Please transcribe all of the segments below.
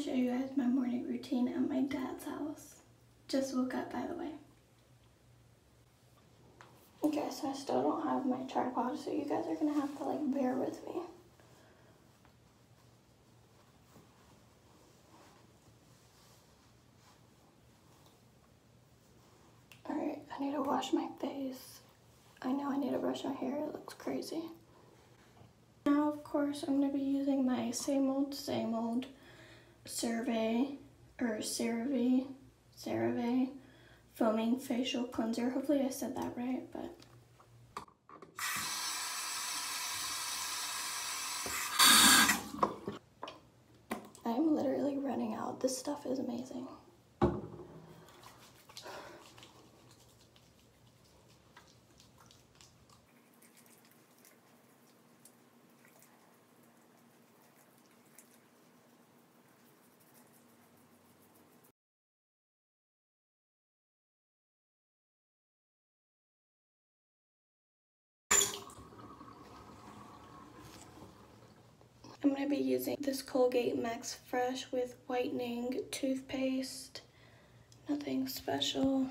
to show you guys my morning routine at my dad's house. Just woke up, by the way. Okay, so I still don't have my tripod, so you guys are gonna have to like bear with me. Alright, I need to wash my face. I know I need to brush my hair, it looks crazy. Now, of course, I'm going to be using my same old, same old CeraVe, or CeraVe, CeraVe foaming facial cleanser. Hopefully I said that right, but... I'm literally running out. This stuff is amazing. I'm going to be using this Colgate Max Fresh with whitening toothpaste. Nothing special.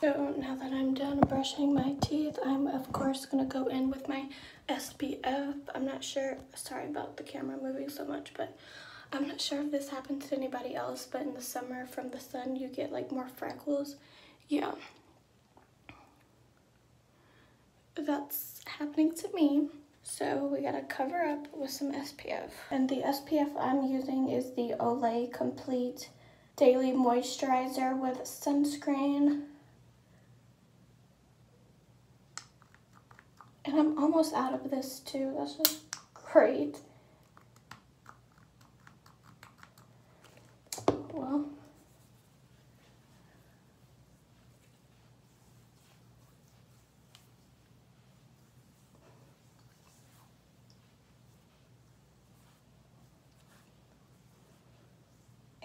So now that I'm done brushing my teeth, I'm of course gonna go in with my SPF. I'm not sure, sorry about the camera moving so much, but I'm not sure if this happens to anybody else, but in the summer from the sun, you get like more freckles. Yeah. That's happening to me. So we gotta cover up with some SPF. And the SPF I'm using is the Olay Complete Daily Moisturizer with sunscreen. And I'm almost out of this too. That's just great. Well.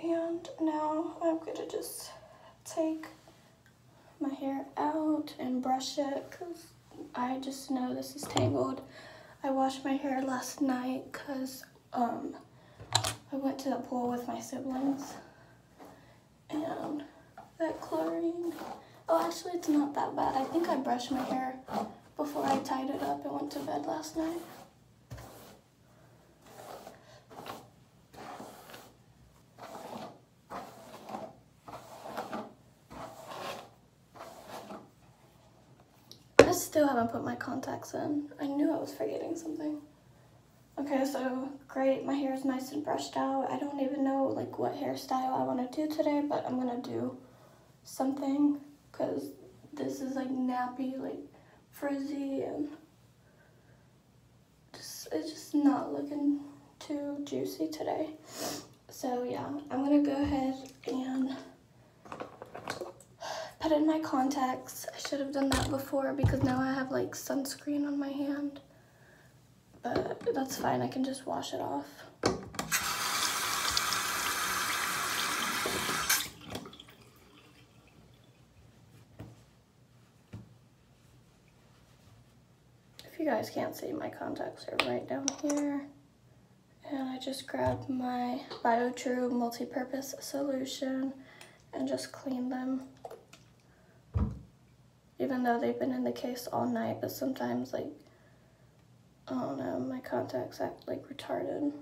And now I'm gonna just take my hair out and brush it because I just know this is tangled. I washed my hair last night because um, I went to the pool with my siblings and that chlorine, oh actually it's not that bad. I think I brushed my hair before I tied it up and went to bed last night. Still haven't put my contacts in. I knew I was forgetting something. Okay, so great. My hair is nice and brushed out. I don't even know like what hairstyle I want to do today, but I'm to do something because this is like nappy, like frizzy and just, it's just not looking too juicy today. So yeah, I'm to go ahead and put in my contacts. I should have done that before because now I have like sunscreen on my hand. But that's fine, I can just wash it off. If you guys can't see, my contacts are right down here. And I just grabbed my BioTrue multi-purpose solution and just clean them even though they've been in the case all night, but sometimes like, I don't know, my contacts act like retarded.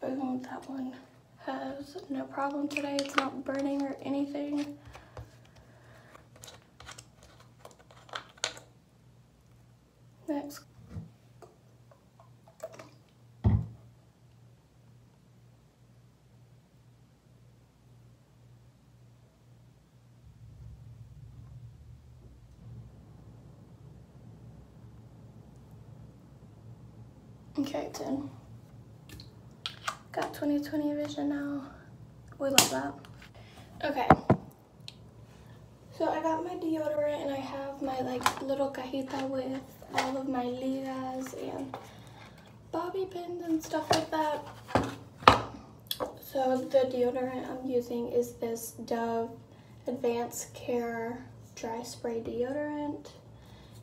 Boom, that one has no problem today. It's not burning or anything. Next Okay, 10. Got 2020 vision now. We love that. Okay. So I got my deodorant and I have my like little cajita with all of my ligas and bobby pins and stuff like that. So the deodorant I'm using is this Dove Advanced Care Dry Spray Deodorant.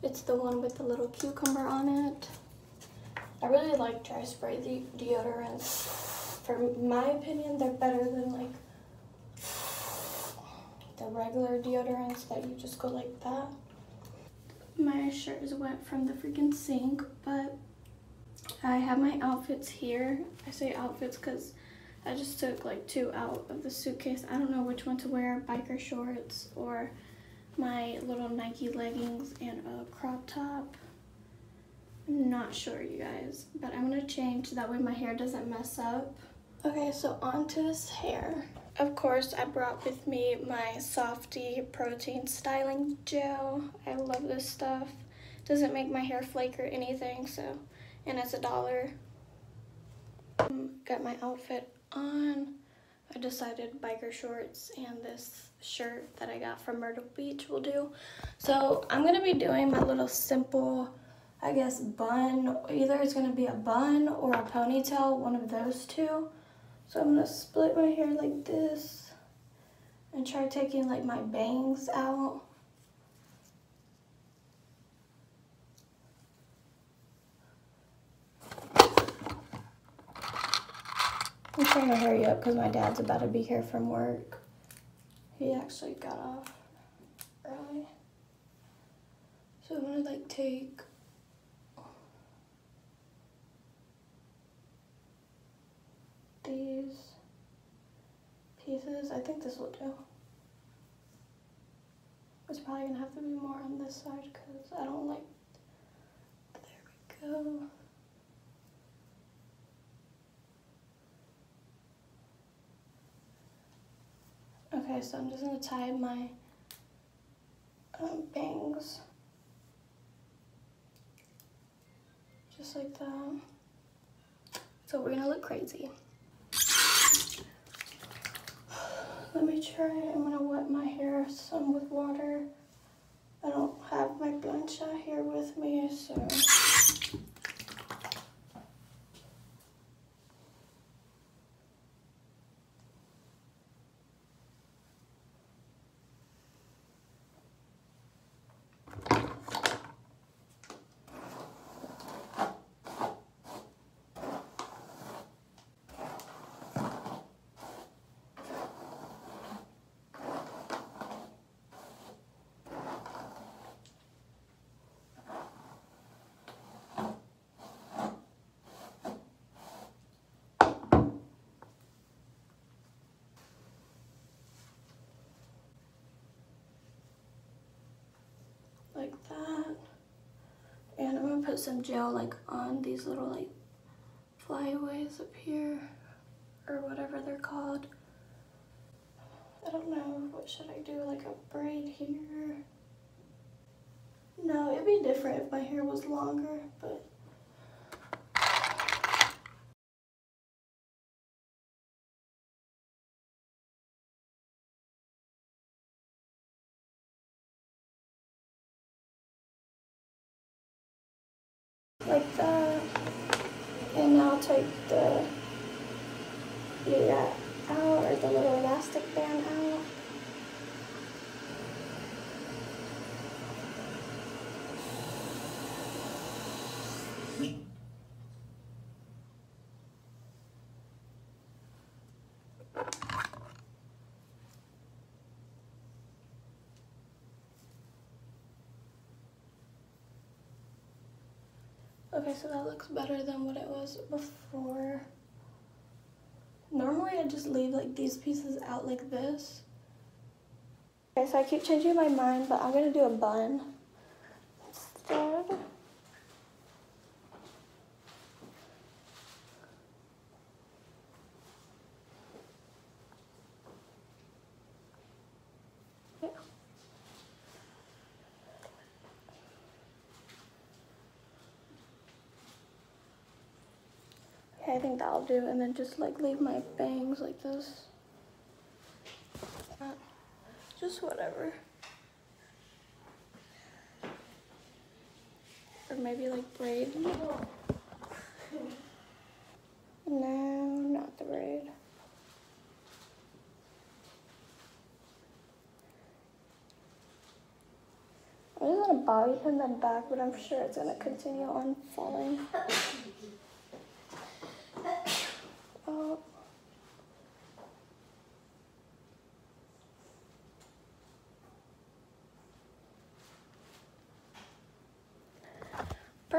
It's the one with the little cucumber on it. I really like dry spray de deodorants. For my opinion, they're better than like the regular deodorants that you just go like that. My shirt is wet from the freaking sink, but I have my outfits here. I say outfits because I just took like two out of the suitcase. I don't know which one to wear, biker shorts or my little Nike leggings and a crop top. Not sure, you guys, but I'm gonna change that way my hair doesn't mess up. Okay, so onto this hair. Of course, I brought with me my Softy Protein Styling Gel. I love this stuff. Doesn't make my hair flake or anything, so, and it's a dollar. Um, got my outfit on. I decided biker shorts and this shirt that I got from Myrtle Beach will do. So I'm gonna be doing my little simple, I guess, bun. Either it's gonna be a bun or a ponytail, one of those two. So I'm gonna split my hair like this and try taking like my bangs out. I'm trying to hurry up because my dad's about to be here from work. He actually got off early. So I'm gonna like take these pieces. I think this will do. It's probably gonna have to be more on this side because I don't like, there we go. Okay, so I'm just gonna tie my um, bangs just like that. So we're gonna look crazy. Let me try, I'm gonna wet my hair some with water. I don't have my here with me, so. Like that. And I'm gonna put some gel like on these little like flyaways up here or whatever they're called. I don't know, what should I do, like a braid here? No, it'd be different if my hair was longer, but like that. And now take the yeah out or the little elastic band out. Okay, so that looks better than what it was before. Normally I just leave like these pieces out like this. Okay, so I keep changing my mind, but I'm gonna do a bun instead. Okay, I think that'll do. And then just like leave my bangs like this. Just whatever. or maybe like braid. No, not the braid. I'm just gonna bobby pin them back, but I'm sure it's gonna continue on falling. Oh.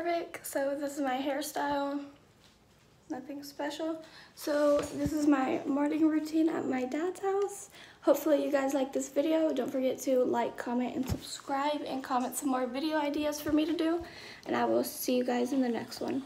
Perfect, so this is my hairstyle. Nothing special. So this is my morning routine at my dad's house. Hopefully you guys like this video. Don't forget to like, comment, and subscribe and comment some more video ideas for me to do. And I will see you guys in the next one.